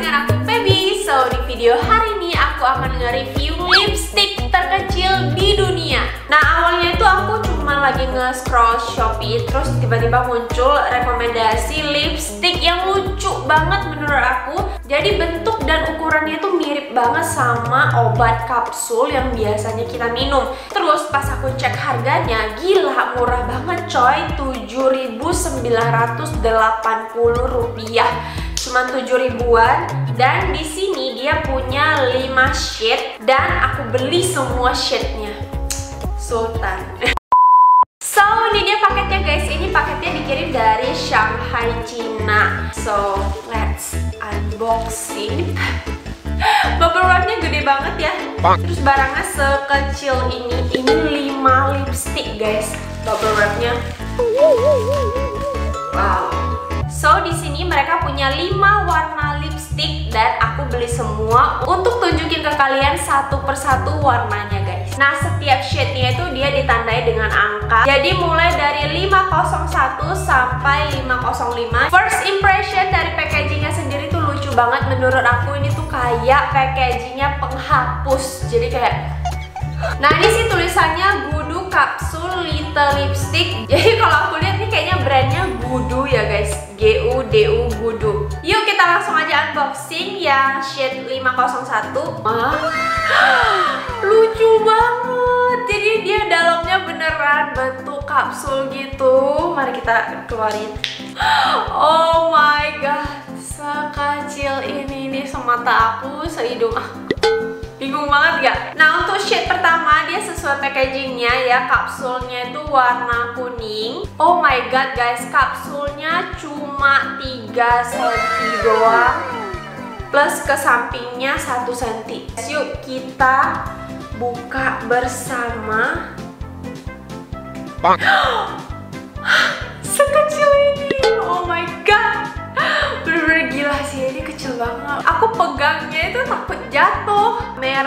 dengan aku Feby So di video hari ini aku akan nge-review lipstick terkecil di dunia. Nah awalnya itu aku cuma lagi nge-scroll Shopee Terus tiba-tiba muncul rekomendasi lipstick yang lucu banget menurut aku. Jadi bentuk dan ukurannya itu mirip banget sama obat kapsul yang biasanya kita minum. Terus pas aku cek harganya, gila murah banget coy. 7.980 rupiah cuma 7 ribuan. Dan di sini dia punya 5 shade dan aku beli semua shade-nya Sultan. So ini dia paketnya guys. Ini paketnya dikirim dari Shanghai Cina So let's unboxing. Bubble wrapnya gede banget ya. Terus barangnya sekecil ini. Ini 5 lipstick guys. Bubble wrapnya So di sini mereka punya 5 warna lipstick dan aku beli semua untuk tunjukin ke kalian satu persatu warnanya guys. Nah setiap shade-nya itu dia ditandai dengan angka. Jadi mulai dari 501 sampai 505. First impression dari packagingnya sendiri tuh lucu banget menurut aku ini tuh kayak packagingnya penghapus. Jadi kayak Nah ini sih tulisannya Gudu Kapsul Little Lipstick. Jadi kalau aku lihat ini kayaknya brandnya Gudu ya guys. G-U-D-U Gudu Yuk kita langsung aja unboxing yang shade 501 Wah, Lucu banget. Jadi dia dalamnya beneran bentuk kapsul gitu. Mari kita keluarin. Oh my god Sekecil ini nih semata aku Sehidung aku Bingung banget gak? Nah untuk shade pertama dia sesuai packagingnya ya. Kapsulnya itu warna kuning. Oh my god guys. Kapsulnya cuma 3 cm doang. Plus ke sampingnya 1 cm Yuk kita buka bersama. Sekecil ini. Oh my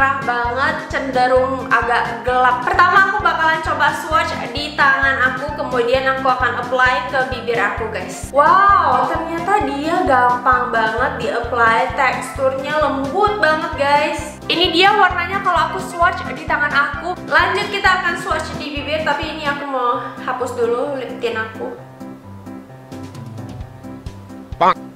Merah banget cenderung agak gelap. Pertama aku bakalan coba swatch di tangan aku Kemudian aku akan apply ke bibir aku guys. Wow ternyata dia gampang banget di apply Teksturnya lembut banget guys. Ini dia warnanya kalau aku swatch di tangan aku. Lanjut kita akan swatch di bibir Tapi ini aku mau hapus dulu lip aku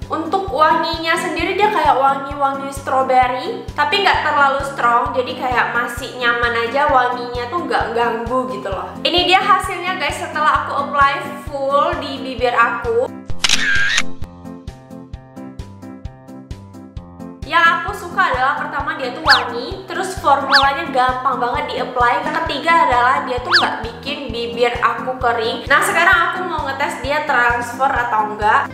untuk wanginya sendiri dia kayak wangi-wangi strawberry Tapi nggak terlalu strong Jadi kayak masih nyaman aja wanginya tuh nggak ganggu gitu loh. Ini dia hasilnya guys setelah aku apply full di bibir aku. Yang aku suka adalah pertama dia tuh wangi Terus formulanya gampang banget di apply Ketiga adalah dia tuh nggak bikin bibir aku kering. Nah sekarang aku mau ngetes dia transfer atau enggak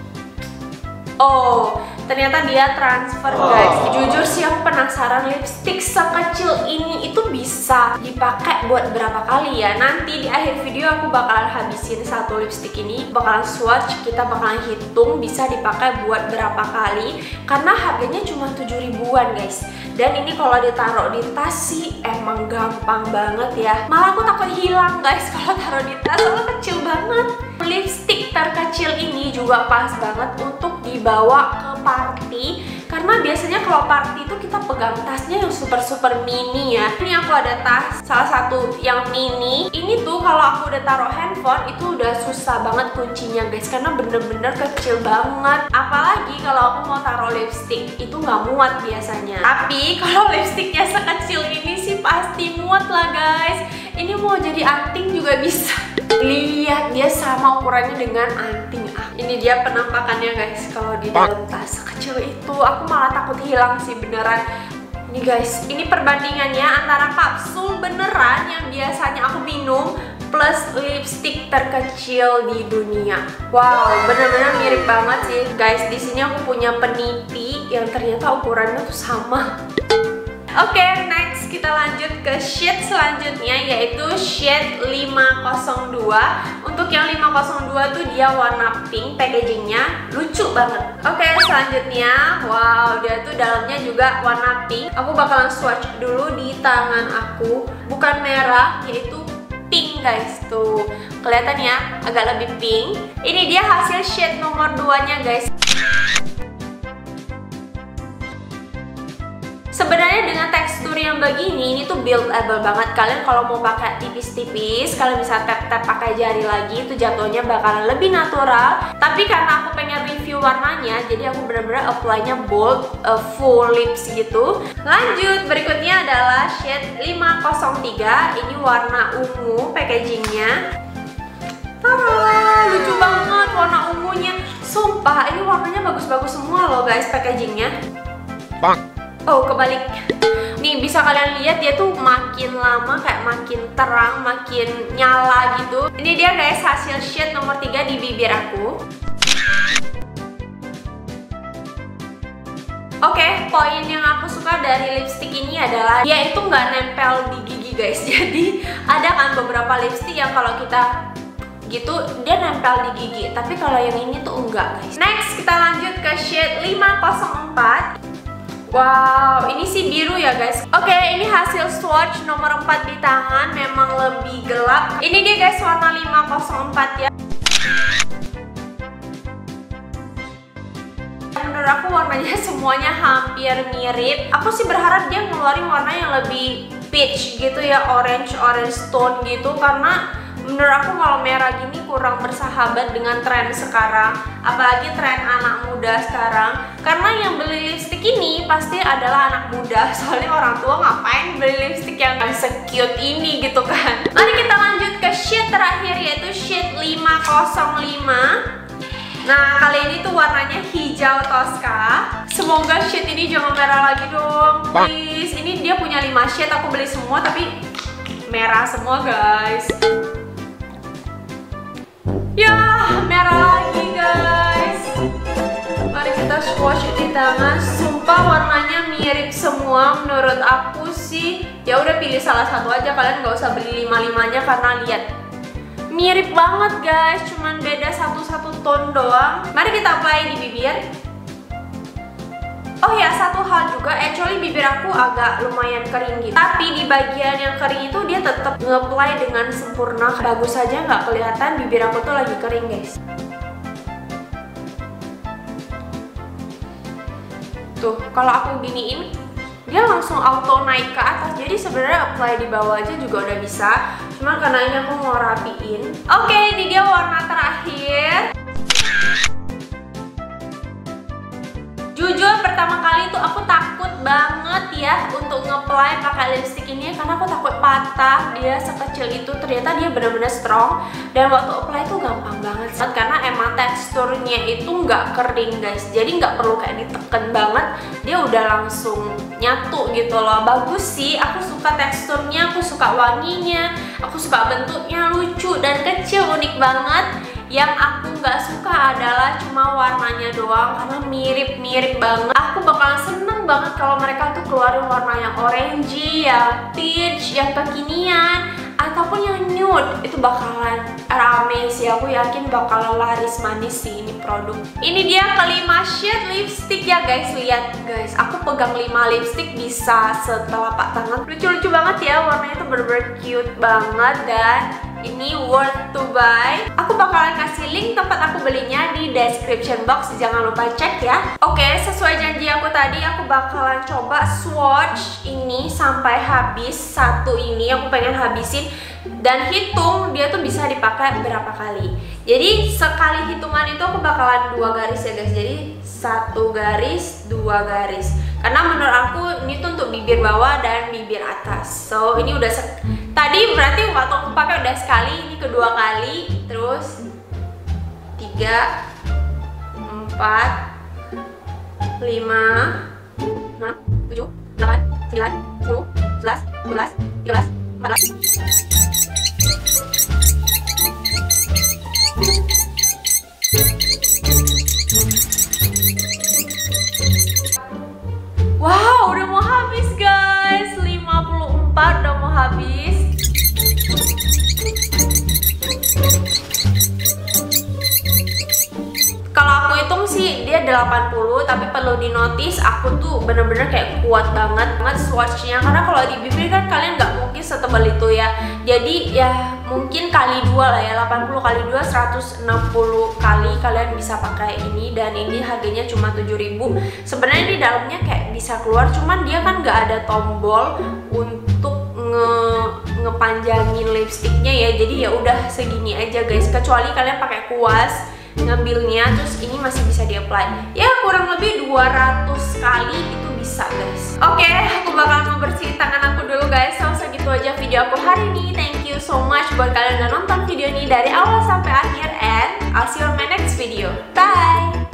Oh, ternyata dia transfer guys. Jujur sih aku penasaran lipstick sekecil ini itu bisa dipakai buat berapa kali ya. Nanti di akhir video aku bakalan habisin satu lipstick ini, bakalan swatch, kita bakalan hitung bisa dipakai buat berapa kali. Karena harganya cuma 7 ribuan guys. Dan ini kalau ditaruh di tas sih emang gampang banget ya. Malah aku takut hilang guys kalau taruh di tas, kecil banget. Lipstick terkecil ini juga pas banget untuk dibawa ke party. Karena biasanya kalau party itu kita pegang tasnya yang super super mini ya. Ini aku ada tas salah satu yang mini. Ini tuh kalau aku udah taruh handphone itu udah susah banget kuncinya guys. Karena bener-bener kecil banget. Apalagi kalau aku mau taruh lipstick itu nggak muat biasanya. Tapi kalau lipsticknya sekecil ini sih pasti muat lah guys. Ini mau jadi anting juga bisa. Lihat dia sama ukurannya dengan anting ini dia penampakannya guys. Kalau di dalam tas kecil itu aku malah takut hilang sih beneran. Ini guys ini perbandingannya antara kapsul beneran yang biasanya aku minum plus lipstick terkecil di dunia. Wow bener-bener mirip banget sih. Guys di sini aku punya penipi yang ternyata ukurannya tuh sama Oke, okay, next kita lanjut ke shade selanjutnya yaitu shade 502. Untuk yang 502 tuh dia warna pink, packagingnya lucu banget. Oke, okay, selanjutnya, wow, dia tuh dalamnya juga warna pink. Aku bakalan swatch dulu di tangan aku, bukan merah, yaitu pink guys tuh. Kelihatan ya, agak lebih pink. Ini dia hasil shade nomor 2 nya guys. Sebenarnya dengan tekstur yang begini ini tuh buildable banget. Kalian kalau mau pakai tipis-tipis kalian bisa tap-tap pakai jari lagi itu jatuhnya bakalan lebih natural. Tapi karena aku pengen review warnanya jadi aku bener-bener apply-nya bold uh, full lips gitu. Lanjut berikutnya adalah shade 503 ini warna ungu packagingnya. Tara, lucu banget warna ungunya. Sumpah, ini warnanya bagus-bagus semua loh guys packagingnya. Bang. Oh, kebalik. Nih, bisa kalian lihat dia tuh makin lama kayak makin terang, makin nyala gitu. Ini dia guys hasil shade nomor 3 di bibir aku. Oke, okay, poin yang aku suka dari lipstick ini adalah dia itu nggak nempel di gigi guys. Jadi ada kan beberapa lipstick yang kalau kita gitu dia nempel di gigi. Tapi kalau yang ini tuh enggak guys. Next kita lanjut ke shade 504. Wow, ini sih biru ya guys. Oke, okay, ini hasil swatch nomor 4 di tangan. Memang lebih gelap. Ini dia guys, warna 504 ya. Menurut aku warnanya semuanya hampir mirip. Aku sih berharap dia ngeluarin warna yang lebih peach gitu ya Orange-orange tone gitu. Karena menurut aku kalau merah gini kurang bersahabat dengan tren sekarang. Apalagi tren anak muda sekarang karena yang beli lipstick ini pasti adalah anak muda soalnya orang tua ngapain beli lipstick yang secute ini gitu kan mari kita lanjut ke shade terakhir yaitu shade 505 Nah, kali ini tuh warnanya hijau Tosca. Semoga shade ini jangan merah lagi dong. Please, ini dia punya 5 shade, aku beli semua tapi merah semua, guys. Ya, merah kita swatch di tangan. Sumpah warnanya mirip semua menurut aku sih. Ya udah pilih salah satu aja kalian nggak usah beli lima limanya karena lihat mirip banget guys. Cuman beda satu satu tone doang. Mari kita apply di bibir. Oh ya, satu hal juga, actually bibir aku agak lumayan kering gitu. Tapi di bagian yang kering itu dia tetap nge-apply dengan sempurna. Bagus saja nggak kelihatan bibir aku tuh lagi kering, guys. Tuh, kalau aku giniin, dia langsung auto naik ke atas. Jadi sebenarnya apply di bawah aja juga udah bisa. Cuma karena ini aku mau rapiin. Oke, okay, ini dia warna terakhir. Jujur pertama kali itu aku takut banget ya untuk ngeplay pakai lipstick ini karena aku takut patah. Dia sekecil itu ternyata dia benar-benar strong dan waktu apply itu gampang banget karena emang teksturnya itu nggak kering guys. Jadi nggak perlu kayak diteken banget. Dia udah langsung nyatu gitu loh. Bagus sih. Aku suka teksturnya, aku suka wanginya, aku suka bentuknya lucu dan kecil unik banget yang aku nggak suka adalah cuma warnanya doang karena mirip-mirip banget. Aku bakalan seneng banget kalau mereka tuh keluarin warna yang orange, ya peach, yang kekinian ataupun yang nude. Itu bakalan rame sih aku yakin bakalan laris manis sih ini produk. Ini dia kelima shade lipstick ya guys. Lihat guys. Aku pegang lima lipstick bisa setelapak tangan. Lucu-lucu banget ya warnanya itu bener-bener cute banget dan ini worth to buy. Aku bakalan kasih link tempat aku belinya di description box. Jangan lupa cek ya. Oke, sesuai janji aku tadi Aku bakalan coba swatch ini sampai habis Satu ini. Aku pengen habisin. Dan hitung dia tuh bisa dipakai berapa kali. Jadi sekali hitungan itu aku bakalan dua garis ya guys. Jadi satu garis, dua garis. Karena menurut aku ini tuh untuk bibir bawah dan bibir atas. So ini udah Tadi berarti waktu pakai udah sekali, ini kedua kali, terus tiga, empat, lima, enam, tujuh, delapan, sembilan, sepuluh, sebelas, dua belas, tiga belas, empat belas. 80 tapi perlu di notice aku tuh bener-bener kayak kuat banget banget swatchnya. Karena kalau di bibir kan kalian nggak mungkin setebal itu ya. Jadi ya mungkin kali dua lah ya 80 kali 2 160 kali kalian bisa pakai ini. Dan ini harganya cuma 7000 sebenarnya di dalamnya kayak bisa keluar cuman dia kan nggak ada tombol untuk nge ngepanjangin lipstiknya ya. Jadi ya udah segini aja guys. Kecuali kalian pakai kuas ngambilnya terus ini masih bisa di apply ya kurang lebih 200 kali itu bisa guys. Oke okay, aku bakal membersihkan tangan aku dulu guys. So segitu aja video aku hari ini. Thank you so much buat kalian udah nonton video ini dari awal sampai akhir and I'll see you on my next video. Bye